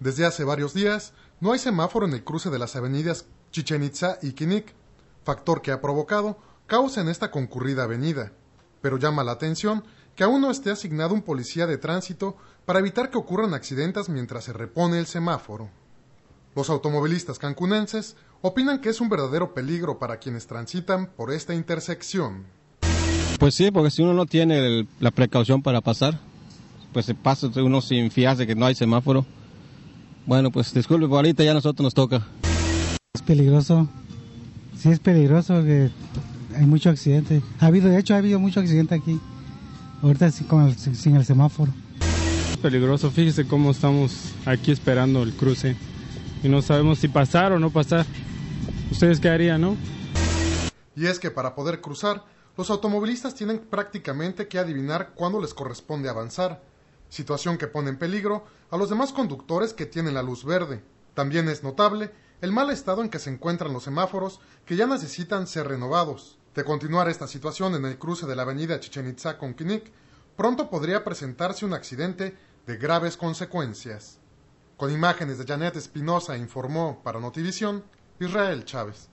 Desde hace varios días no hay semáforo en el cruce de las avenidas Chichen Itza y Quinik, factor que ha provocado caos en esta concurrida avenida. Pero llama la atención que aún no esté asignado un policía de tránsito para evitar que ocurran accidentes mientras se repone el semáforo. Los automovilistas cancunenses opinan que es un verdadero peligro para quienes transitan por esta intersección. Pues sí, porque si uno no tiene la precaución para pasar, pues se pasa uno sin fiarse que no hay semáforo. Bueno, pues disculpe, por ahorita ya a nosotros nos toca. Es peligroso. Sí, es peligroso que hay mucho accidente. Ha habido, de hecho, ha habido mucho accidente aquí. Ahorita sí, con el- sin el semáforo. Es peligroso, fíjese cómo estamos aquí esperando el cruce y no sabemos si pasar o no pasar. ¿Ustedes qué harían, no? Y es que para poder cruzar, los automovilistas tienen prácticamente que adivinar cuándo les corresponde avanzar, situación que pone en peligro a los demás conductores que tienen la luz verde. También es notable el mal estado en que se encuentran los semáforos que ya necesitan ser renovados. De continuar esta situación en el cruce de la avenida Chichen Itza con Quinik, pronto podría presentarse un accidente de graves consecuencias. Con imágenes de Janet Espinosa informó para Notivisión Israel Chávez.